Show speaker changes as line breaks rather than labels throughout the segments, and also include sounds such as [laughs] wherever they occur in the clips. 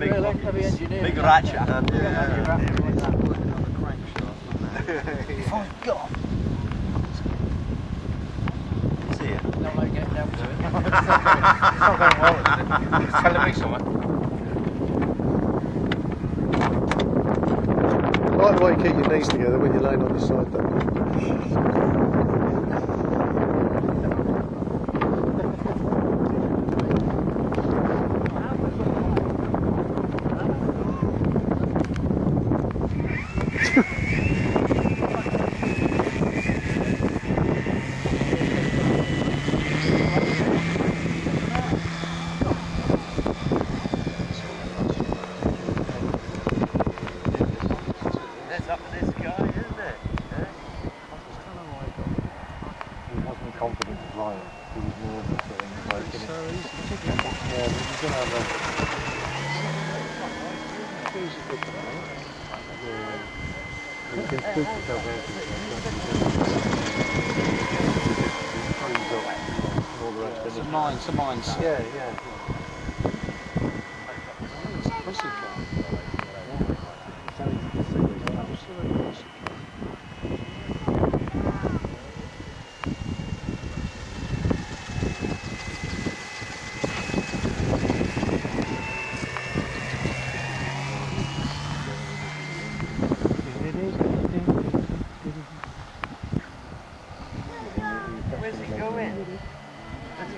big
real
pockets.
heavy engineering.
Big ratchet.
Yeah, heavy ratchet, like that.
Oh God. See ya.
Not like getting down to it. [laughs]
It's not going well, is it? It's telling me something.
I like the way you keep your knees together when you're laying on your side though. [laughs]
That's up to this guy, isn't it?
He wasn't confident to fly it. He was nervous that he was like, getting- Yeah, but he's gonna have a.
Some mines, some mines.
Yeah, yeah.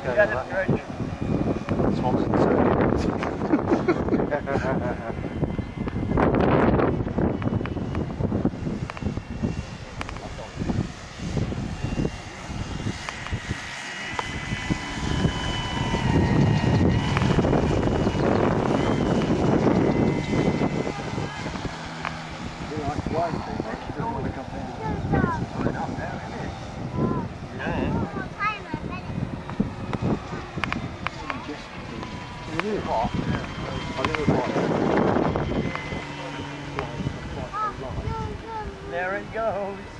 Swanson
There it goes.